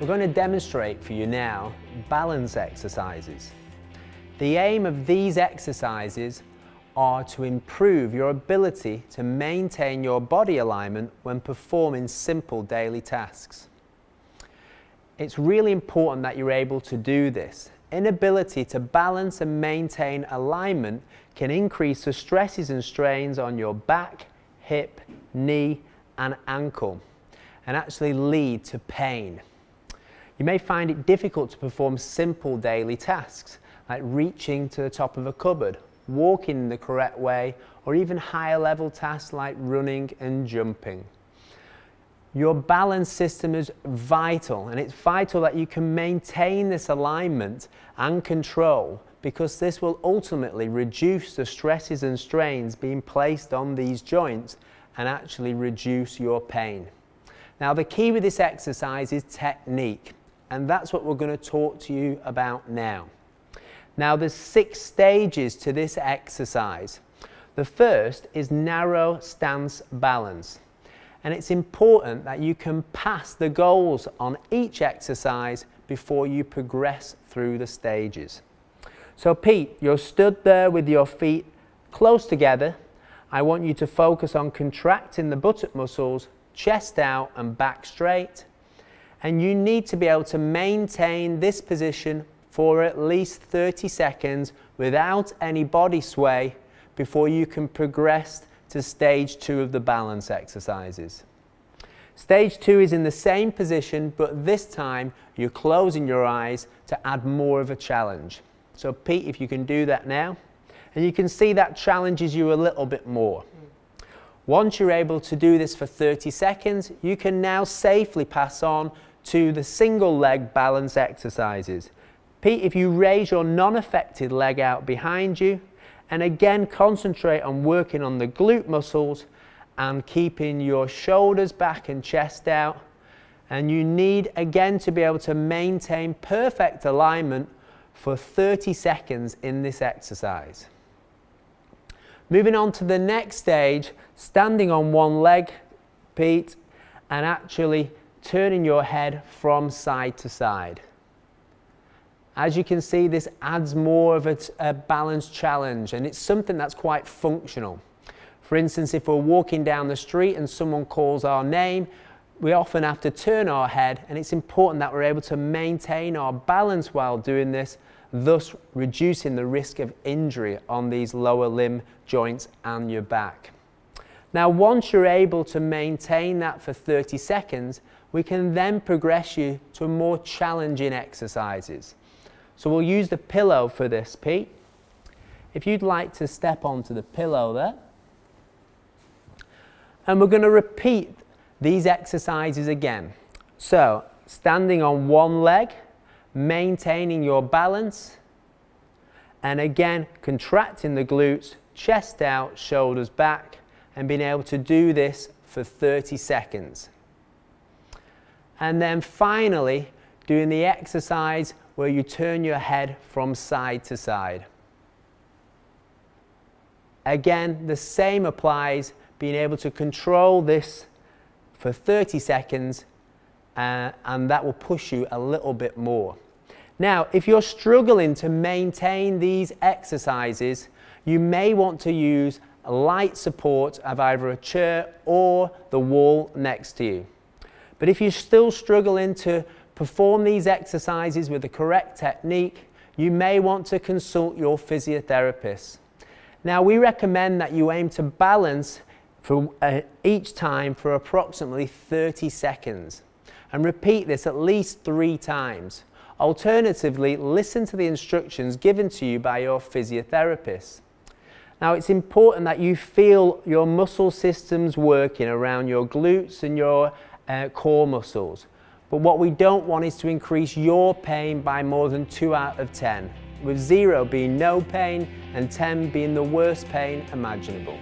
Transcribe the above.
We're going to demonstrate for you now balance exercises. The aim of these exercises are to improve your ability to maintain your body alignment when performing simple daily tasks. It's really important that you're able to do this. Inability to balance and maintain alignment can increase the stresses and strains on your back, hip, knee and ankle and actually lead to pain. You may find it difficult to perform simple daily tasks like reaching to the top of a cupboard, walking in the correct way, or even higher level tasks like running and jumping. Your balance system is vital and it's vital that you can maintain this alignment and control because this will ultimately reduce the stresses and strains being placed on these joints and actually reduce your pain. Now the key with this exercise is technique and that's what we're going to talk to you about now. Now there's six stages to this exercise. The first is narrow stance balance and it's important that you can pass the goals on each exercise before you progress through the stages. So Pete, you're stood there with your feet close together. I want you to focus on contracting the buttock muscles, chest out and back straight and you need to be able to maintain this position for at least 30 seconds without any body sway before you can progress to stage two of the balance exercises. Stage two is in the same position, but this time you're closing your eyes to add more of a challenge. So Pete, if you can do that now, and you can see that challenges you a little bit more. Once you're able to do this for 30 seconds, you can now safely pass on to the single leg balance exercises. Pete, if you raise your non-affected leg out behind you, and again concentrate on working on the glute muscles and keeping your shoulders back and chest out. And you need again to be able to maintain perfect alignment for 30 seconds in this exercise. Moving on to the next stage, standing on one leg, Pete, and actually turning your head from side to side. As you can see, this adds more of a, a balance challenge and it's something that's quite functional. For instance, if we're walking down the street and someone calls our name, we often have to turn our head and it's important that we're able to maintain our balance while doing this, thus reducing the risk of injury on these lower limb joints and your back. Now, once you're able to maintain that for 30 seconds, we can then progress you to more challenging exercises. So we'll use the pillow for this, Pete. If you'd like to step onto the pillow there. And we're going to repeat these exercises again. So, standing on one leg, maintaining your balance, and again, contracting the glutes, chest out, shoulders back, and being able to do this for 30 seconds. And then finally, doing the exercise where you turn your head from side to side. Again, the same applies, being able to control this for 30 seconds uh, and that will push you a little bit more. Now, if you're struggling to maintain these exercises, you may want to use light support of either a chair or the wall next to you. But if you're still struggling to perform these exercises with the correct technique, you may want to consult your physiotherapist. Now, we recommend that you aim to balance for uh, each time for approximately 30 seconds and repeat this at least three times. Alternatively, listen to the instructions given to you by your physiotherapist. Now, it's important that you feel your muscle systems working around your glutes and your uh, core muscles. But what we don't want is to increase your pain by more than 2 out of 10, with 0 being no pain and 10 being the worst pain imaginable.